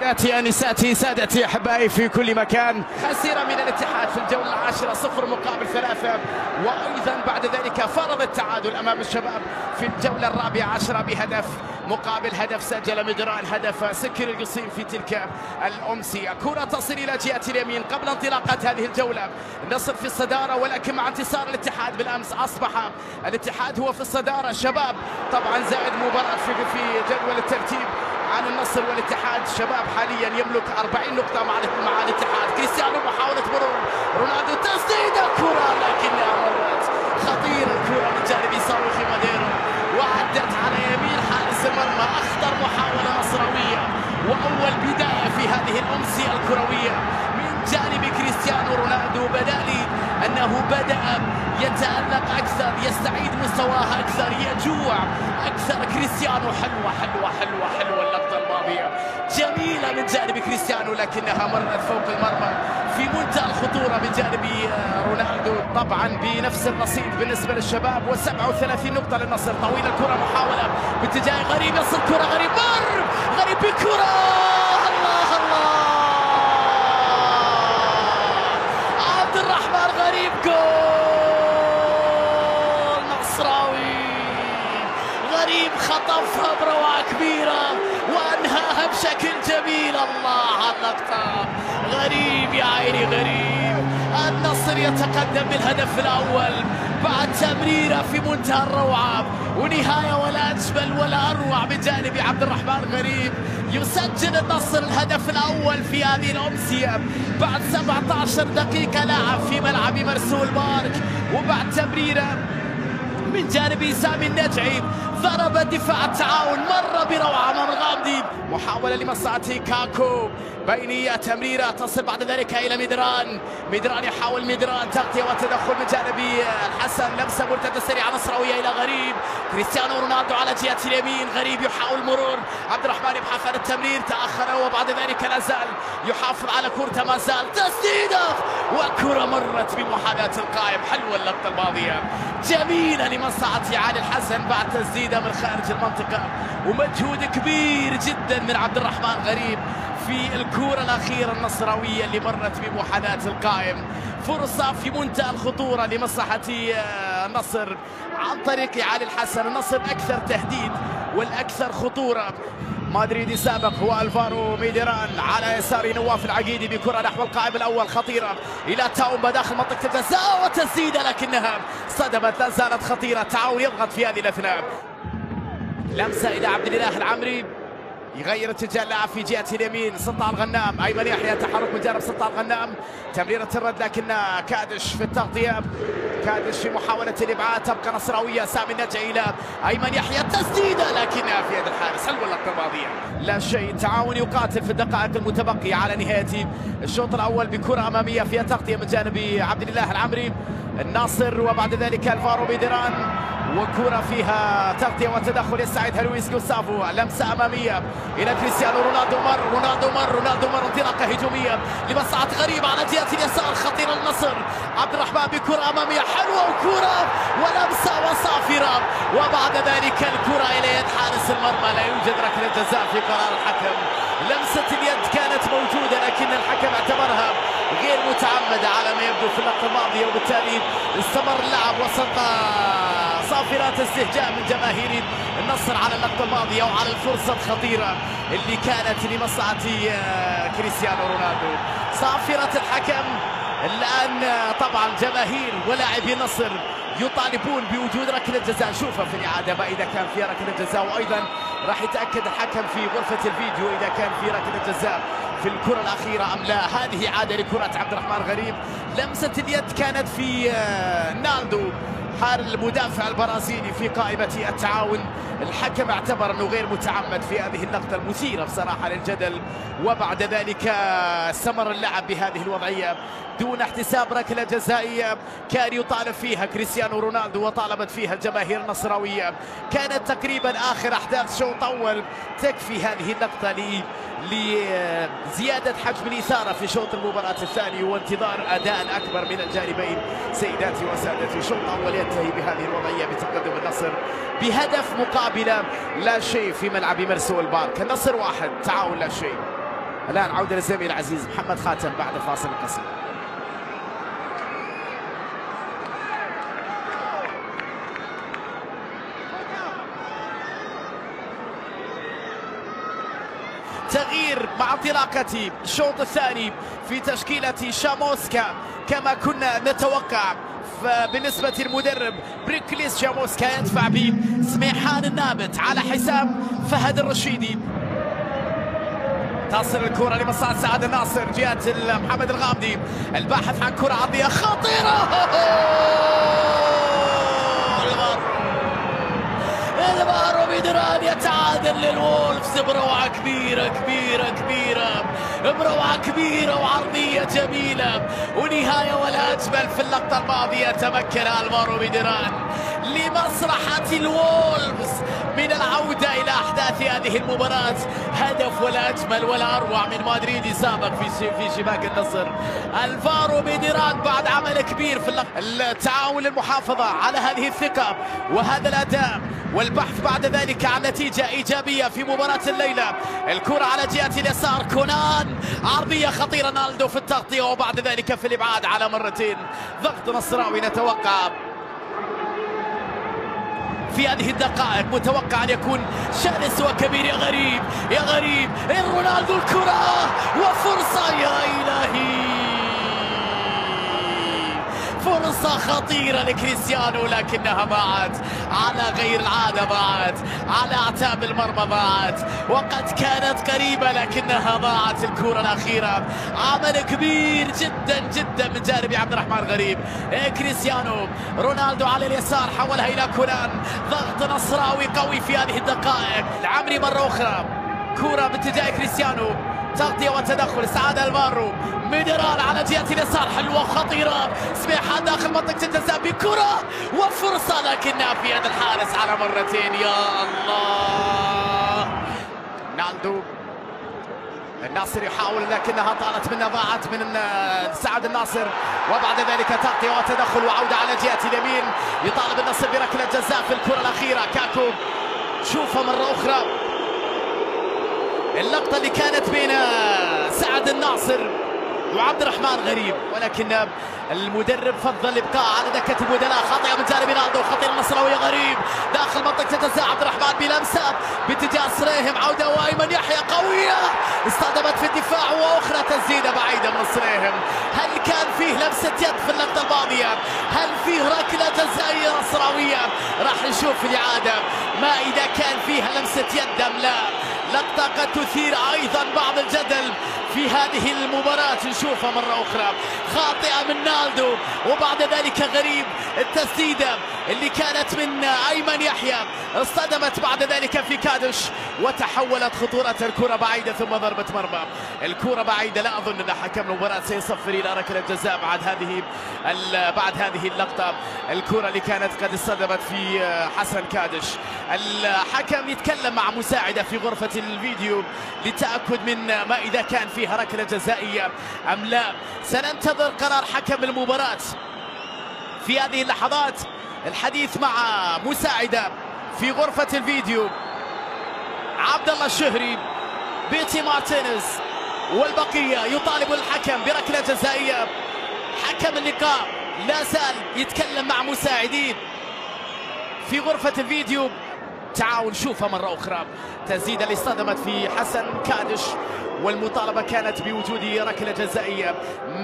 سادتي أنساتي سادتي أحبائي في كل مكان. خسر من الاتحاد في الجولة العاشرة صفر مقابل ثلاثة. وأيضا بعد ذلك فرض التعادل أمام الشباب في الجولة الرابعة عشرة بهدف مقابل هدف سجل مدران هدف سكر القصيم في تلك الامسيه كرة تصل إلى جهة اليمين قبل انطلاقة هذه الجولة. النصر في الصدارة ولكن مع انتصار الاتحاد بالأمس أصبح الاتحاد هو في الصدارة. شباب طبعا زائد مباراة في في جدول الترتيب. عن النصر والاتحاد. شباب حاليا يملك 40 نقطة مع مع الاتحاد. كريستيانو محاولة مرور. رونالدو تسديدة كرة لكنها مرت خطيرة الكرة من جانب صاروخ ماديرو. وعدت على يمين حارس المرمى أخطر محاولة نصراوية. وأول بداية في هذه الأمسية الكروية من جانب كريستيانو رونالدو بدأ لي أنه بدأ يتألق أكثر يستعيد مستواه أكثر يجوع أكثر. كريستيانو حلوة حلوة حلوة حلوة اللقطة الماضية. جميلة من جانب كريستيانو لكنها مرت فوق المرمى في منتهى الخطورة من جانب رونالدو. طبعا بنفس الرصيد بالنسبة للشباب و37 نقطة للنصر. طويلة الكرة محاولة باتجاه غريب يصل كرة غريب مر! غريب بكرة! الله الله عبد الرحمن غريب جول نصراوي خطفها بروعة كبيرة وأنهاها بشكل جميل. الله على اللقطة غريب يا عيني غريب. النصر يتقدم بالهدف الأول بعد تمريرة في منتهى الروعة ونهاية ولا أجمل ولا أروع من جانب عبد الرحمن غريب. يسجل النصر الهدف الأول في هذه الأمسية بعد 17 دقيقة لعب في ملعب مرسول بارك وبعد تمريرة من جانب سامي النجعي ضرب دفاع التعاون مر بروعة أمام الغامدي محاولة لمصلحة كاكو بينية تمريرة تصل بعد ذلك إلى مدران مدران يحاول مدران تغطية وتدخل من جانب الحسن لمسة مرتدة سريعة نصراوية إلى غريب. كريستيانو رونالدو على جهة اليمين غريب يحاول مرور. عبد الرحمن يبحث عن التمرير تأخر وبعد ذلك لا زال يحافظ على كورته ما زال. تسديدة! وكرة مرت بمحاذاة القائم. حلوة اللقطة الماضية. جميلة لمصلحة علي الحسن بعد تسديدة من خارج المنطقة. ومجهود كبير جدا من عبد الرحمن غريب. في الكورة الأخيرة النصراوية اللي مرت بمحاذاة القائم. فرصة في منتهى الخطورة لمصلحة النصر عن طريق علي الحسن النصر أكثر تهديد والأكثر خطورة. مدريدي سابق هو ألفارو ميديران على يسار نواف العقيدي بكرة نحو القائم الأول. خطيرة إلى تاومبا داخل منطقة الجزاء وتسديدة لكنها صدمت لا زالت خطيرة. تعاون يضغط في هذه الأثناء. لمسة إلى عبد الإله العمري. يغير اتجاه اللاعب في جهة اليمين سلطان غنام أيمن يحيى تحرك من جانب سلطان غنام تمريرة الرد لكن كادش في التغطية. كادش في محاولة الإبعاد. تبقى نصراوية. سامي النجعي إلى أيمن يحيى. تسديده لكنها في يد الحارس. حلوة اللقطه الماضيه لا شيء. تعاون يقاتل في الدقائق المتبقية على نهاية الشوط الأول بكرة أمامية فيها تغطيه من جانب عبد الله العمري. الناصر وبعد ذلك الفارو بيدران وكرة فيها تغطية وتدخل. يستعيد هلويس جوستافو لمسة أمامية. إلى كريستيانو رونالدو مر رونالدو مر رونالدو مر. انطلاقة هجومية لمصلحة غريب على جهة اليسار. خطيرة النصر. عبد الرحمن بكرة أمامية. حلوة وكرة. ولمسة وصافرة. وبعد ذلك الكرة إلى يد حارس المرمى. لا يوجد ركلة جزاء في قرار الحكم. لمسة اليد كانت موجودة لكن الحكم اعتبرها متعمدة على ما يبدو في اللقطة الماضية وبالتالي استمر اللعب وسط صافرات استهجاء من جماهير النصر على اللقطة الماضية وعلى الفرصة الخطيرة اللي كانت لمصلحة كريستيانو رونالدو. صافرة الحكم الآن طبعا جماهير ولاعبي النصر يطالبون بوجود ركلة جزاء. نشوفها في الإعادة ما إذا كان في ركلة جزاء وأيضا راح يتأكد الحكم في غرفة الفيديو إذا كان في ركلة جزاء. في الكرة الأخيرة أم لا؟ هذه إعادة لكرة عبد الرحمن غريب. لمسة اليد كانت في نالدو حار المدافع البرازيلي في قائمة التعاون. الحكم اعتبر أنه غير متعمد في هذه اللقطة المثيرة بصراحة للجدل وبعد ذلك استمر اللعب بهذه الوضعية دون احتساب ركلة جزائية. كان يطالب فيها كريستيانو رونالدو وطالبت فيها الجماهير النصراوية. كانت تقريبا آخر أحداث شوط أول تكفي هذه اللقطة لي لزيادة حجم الإثارة في شوط المباراة الثاني وانتظار أداء أكبر من الجانبين. سيداتي وسادتي شوط أول ينتهي بهذه الوضعية بتقدم النصر بهدف مقابل لا شيء في ملعب مرسول بارك. النصر واحد تعاون لا شيء. الآن عودة للزميل العزيز محمد خاتم بعد الفاصل القصير تغيير مع انطلاقة الشوط الثاني في تشكيلة شاموسكا. كما كنا نتوقع بالنسبة للمدرب بريكليس شاموسكا يدفع بسميحان النابت على حساب فهد الرشيدي. تصل الكرة لمصلحة سعد الناصر جهة محمد الغامدي. الباحث عن كرة عرضية خطيرة! البارو بدران يتعادل للولفز بروعة كبيرة كبيرة كبيرة. بروعة كبيرة وعرضية جميلة. ونهاية ولا أجمل في اللقطة الماضية. تمكن البارو بدران. لمصلحة الولفز. من العودة إلى أحداث هذه المباراة هدف ولا أجمل ولا أروع من مدريد سابق في في شباك النصر. الفارو بيديران بعد عمل كبير في التعاون للمحافظة على هذه الثقة وهذا الأداء. والبحث بعد ذلك عن نتيجة إيجابية في مباراة الليلة. الكرة على جهة اليسار. كونان عرضية خطيرة. نالدو في التغطية. وبعد ذلك في الإبعاد على مرتين. ضغط نصراوي نتوقع. في هذه الدقائق متوقع أن يكون شرس وكبير. يا غريب يا غريب رونالدو الكرة وفرصة يا إلهي. فرصة خطيرة لكريستيانو لكنها ضاعت على غير العادة ضاعت على أعتاب المرمى ضاعت وقد كانت قريبة لكنها ضاعت الكرة الأخيرة. عمل كبير جدا جدا من جانب عبد الرحمن غريب. إيه كريستيانو؟ رونالدو على اليسار حولها إلى كولان. ضغط نصراوي قوي في هذه الدقائق. العمري مرة أخرى كرة باتجاه كريستيانو. تغطية وتدخل سعاد ألبارو ميدران على جهة اليسار حلوة خطيرة. سميحان داخل منطقة الجزاء بكرة وفرصة لكنها في يد الحارس على مرتين. يا الله. نالدو الناصر يحاول لكنها طالت منه ضاعت من سعد الناصر. وبعد ذلك تغطية وتدخل وعودة على جهة اليمين. يطالب النصر بركلة جزاء في الكرة الأخيرة. كاكو. شوفها مرة أخرى. اللقطة اللي كانت بين سعد الناصر وعبد الرحمن غريب. ولكن المدرب فضل الإبقاء على دكة البدلاء خاطئة من جانب رونالدو. خطير النصراوي غريب. داخل منطقة الجزاء عبد الرحمن بلمسه باتجاه سريهم عودة وايمن. يحيى قوية. اصطدمت في الدفاع. وأخرى تسديدة بعيدة من سريهم هل كان فيه لمسة يد في اللقطة الماضية؟ هل فيه ركلة جزائية نصراويه راح نشوف في الاعاده ما إذا كان فيها لمسة يد أم لا. لقطة قد تثير أيضا بعض الجدل في هذه المباراة. نشوفها مرة أخرى. خاطئة من نالدو وبعد ذلك غريب التسديدة اللي كانت من أيمن يحيى. اصطدمت بعد ذلك في كادش وتحولت خطورة الكرة بعيدة ثم ضربة مرمى. الكرة بعيدة لا أظن أن حكم المباراة. سيصفر إلى ركلة جزاء بعد هذه بعد هذه اللقطة. الكرة اللي كانت قد اصطدمت في حسن كادش الحكم يتكلم مع مساعدة في غرفة الفيديو للتأكد من ما إذا كان فيها ركلة جزائية أم لا. سننتظر قرار حكم المباراة في هذه اللحظات. الحديث مع مساعدة في غرفة الفيديو. عبد الله الشهري بيتي مارتينيز والبقية يطالب الحكم بركلة جزائية. حكم اللقاء لا زال يتكلم مع مساعدين في غرفة الفيديو. تعاون. شوفها مرة أخرى تسديدة اللي اصطدمت في حسن كادش والمطالبة كانت بوجود ركلة جزائية.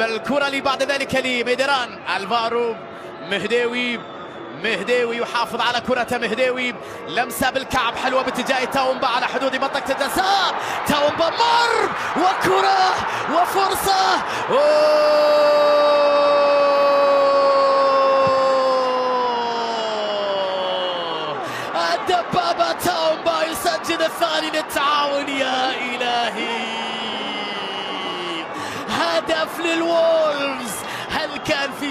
الكرة اللي بعد ذلك لميدران ألفارو. مهديوي مهديوي يحافظ على كرة مهديوي لمسة بالكعب حلوة باتجاه تاومبا على حدود منطقة الجزاء. تاومبا مر وكرة وفرصة. الدبابة الثاني للتعاون يا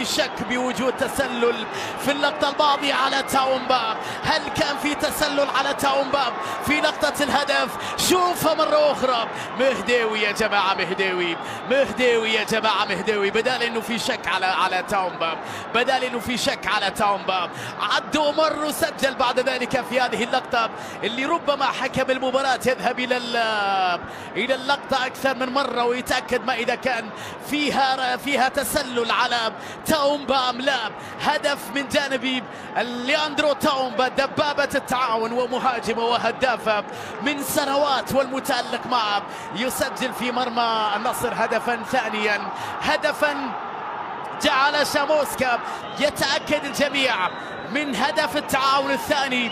شك بوجود تسلل في اللقطة الماضية على تاومبا هل كان في تسلل على تاومبا في لقطة الهدف. شوفها مرة أخرى. مهديوي يا جماعة مهديوي مهديوي يا جماعة مهديوي بدال إنه في شك على على تاومبا بدال إنه في شك على تاومبا عد ومر وسجل بعد ذلك في هذه اللقطة اللي ربما حكم المباراة يذهب إلى إلى اللقطة أكثر من مرة ويتأكد ما إذا كان فيها فيها تسلل على تاومبا أم لا؟ هدف من جانب لياندرو تاومبا دبابة التعاون ومهاجمة وهدافة من سنوات والمتألق معه. يسجل في مرمى النصر هدفا ثانيا. هدفا جعل شاموسكا يتأكد الجميع من هدف التعاون الثاني.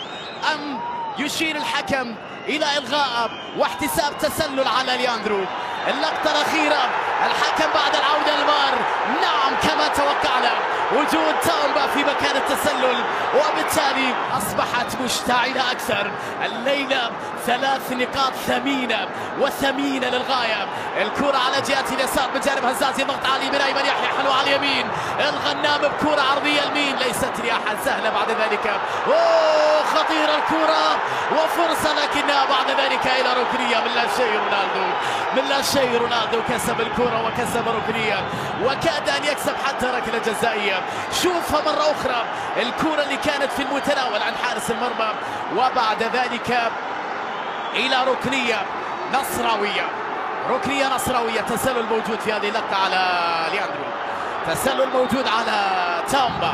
أم يشير الحكم إلى إلغاء واحتساب تسلل على لياندرو. اللقطة الأخيرة الحكم بعد العودة للمار نعم كما توقعنا وجود تاومبا في مكان التسلل وبالتالي أصبحت مشتعلة أكثر. الليلة ثلاث نقاط ثمينة وثمينة للغاية. الكرة على جهة اليسار من جانب هزازي ضغط على اليمين أيمن يحيى حلو على اليمين. الغنام بكرة عرضية اليمين ليست رياحة سهلة بعد ذلك. أوه خطيرة الكرة وفرصة لكنها بعد ذلك إلى ركنية. من لا شيء رونالدو من لا شيء رونالدو كسب الكرة وكسب ركنية وكاد أن يكسب حتى ركلة جزائية. شوفها مرة أخرى. الكرة اللي كانت في المتناول عن حارس المرمى. وبعد ذلك إلى ركنية نصراوية. ركنية نصراوية. تسلل موجود في هذه اللقطة على لياندرو. تسلل موجود على تامبا.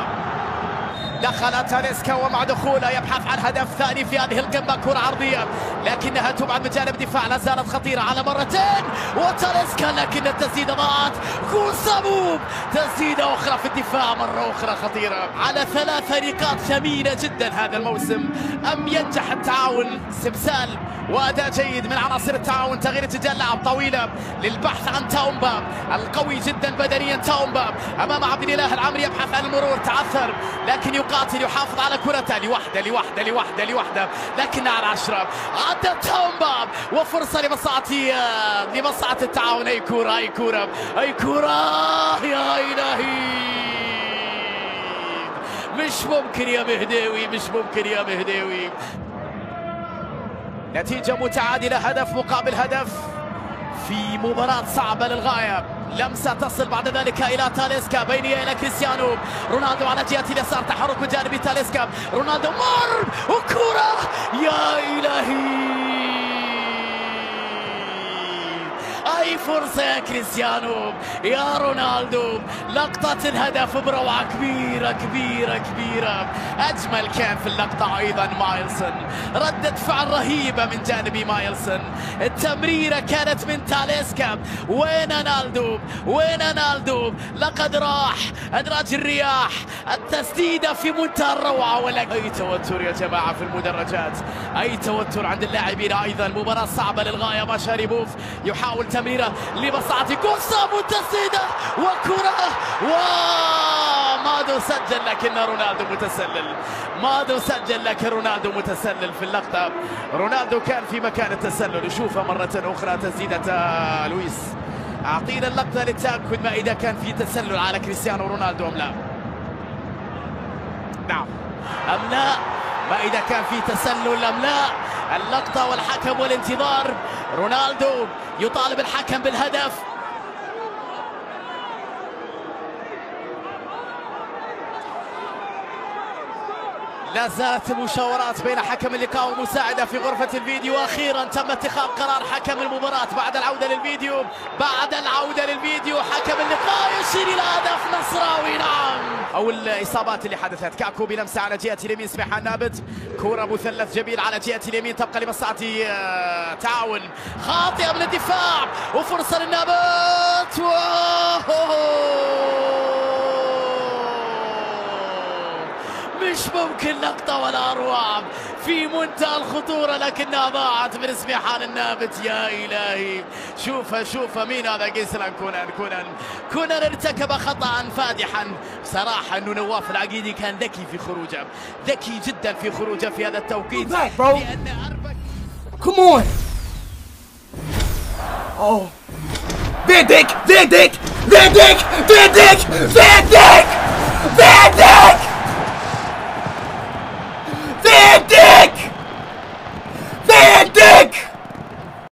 دخل تاليسكا ومع دخوله يبحث عن هدف ثاني في هذه القمة كرة عرضية. لكنها تبعد من جانب الدفاع لا زالت خطيرة على مرتين. وتاليسكا لكن التسديدة ضاعت. كوسابوب! تسديدة أخرى في الدفاع مرة أخرى خطيرة. على ثلاثة نقاط ثمينة جدا هذا الموسم. أم ينجح التعاون؟ سمسال. وأداء جيد من عناصر التعاون. تغيير اتجاه اللعب طويلة. للبحث عن تاومبا القوي جدا بدنيا تاومبا أمام عبد الإله العمري يبحث عن المرور تعثر. لكن يقاتل يحافظ على كرته لوحده لوحده لوحده لوحده لكن على عشرة عدى تاومبا وفرصة لمصلحه لمصلحه التعاون. أي كوره أي كوره أي كوره يا إلهي. مش ممكن يا مهديوي مش ممكن يا مهديوي نتيجة متعادلة. هدف مقابل هدف في مباراة صعبة للغاية. لمسة تصل بعد ذلك إلى تاليسكا بينية إلى كريستيانو. رونالدو على جهة اليسار تحرك من جانب تاليسكا. رونالدو مر! وكرة! يا إلهي! اي فرصة يا كريستيانو يا رونالدو. لقطة الهدف بروعة كبيرة كبيرة كبيرة. أجمل كان في اللقطة أيضا مايلسون. ردة فعل رهيبة من جانب مايلسون. التمريرة كانت من تاليسكا. رونالدو رونالدو لقد راح أدراج الرياح. التسديده في منتهى الروعة. ولكن أي توتر يا جماعة في المدرجات. أي توتر عند اللاعبين أيضا. مباراة صعبة للغاية ما شاريبوف يحاول تمريره لمصلحة كوسام والتسديدة وكرة. ومادو سجل لكن رونالدو متسلل. مادو سجل لكن رونالدو متسلل في اللقطة. رونالدو كان في مكان التسلل. نشوفها مرة أخرى تسديدة لويس. أعطينا اللقطة للتأكد ما إذا كان في تسلل على كريستيانو رونالدو أم لا. نعم. أم لا؟ ما إذا كان في تسلل أم لا؟ اللقطة والحكم والانتظار. رونالدو يطالب الحكم بالهدف. لا زالت المشاورات بين حكم اللقاء ومساعدة في غرفة الفيديو. وأخيرا تم اتخاذ قرار حكم المباراة بعد العودة للفيديو. بعد العودة للفيديو حكم اللقاء يشير إلى هدف نصراوي نعم. أو الإصابات اللي حدثت. كاكو بلمسه على جهة اليمين سميحه نابت. كره مثلث جميل على جهة اليمين تبقى لمصلحه آه، تعاون. خاطئة من الدفاع وفرصة للنابت. مش ممكن لقطة ولا أروع. في منتهى الخطورة لكنها ضاعت من سميحان النابت يا إلهي شوفها شوفها مين هذا قيسلان كونان كونان كونان ارتكب خطأ فادحا صراحة أنه نواف العقيدي كان ذكي في خروجه ذكي جدا في خروجه في هذا التوقيت. لأن أربك Come on. Oh. Van Dijk, Van Dijk. بيديك بيديك